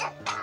Ha ha ha!